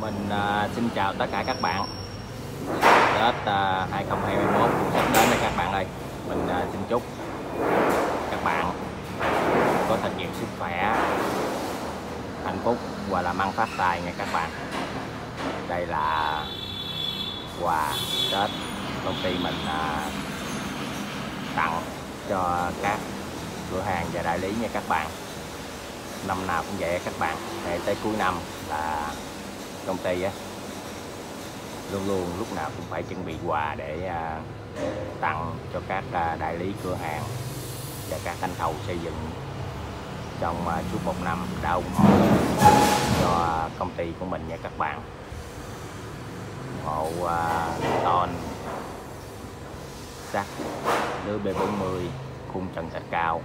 Mình à, xin chào tất cả các bạn. Tết à, 2021 sắp đến đây các bạn ơi. Mình à, xin chúc các bạn có thật nhiều sức khỏe hạnh phúc và làm ăn phát tài nha các bạn. Đây là quà Tết công ty mình à, tặng cho các cửa hàng và đại lý nha các bạn. Năm nào cũng vậy các bạn. Để tới cuối năm là công ty á. Luôn luôn lúc nào cũng phải chuẩn bị quà để à, tặng cho các à, đại lý cửa hàng và các anh thầu xây dựng. Trong à, suốt một năm đã ủng hộ cho công ty của mình nha các bạn. Ủng hộ à, ton sắt lưới B40 khung trần thạch cao.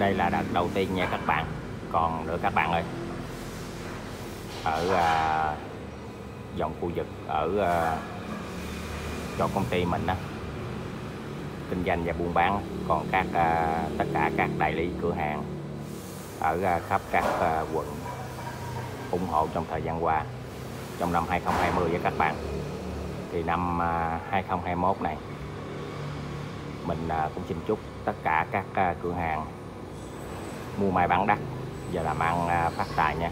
Đây là đợt đầu tiên nha các bạn. Còn nữa các bạn ơi ở à, dòng khu vực ở à, cho công ty mình đó kinh doanh và buôn bán còn các à, tất cả các đại lý cửa hàng ở à, khắp các à, quận ủng hộ trong thời gian qua. Trong năm 2020 với các bạn thì năm à, 2021 này mình à, cũng xin chúc tất cả các à, cửa hàng mua mài bán đắt giờ làm ăn à, phát tài nha.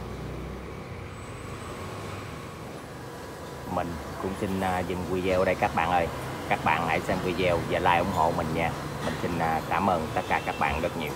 Mình cũng xin à, dừng video ở đây các bạn ơi. Các bạn hãy xem video và like ủng hộ mình nha. Mình xin à, cảm ơn tất cả các bạn rất nhiều.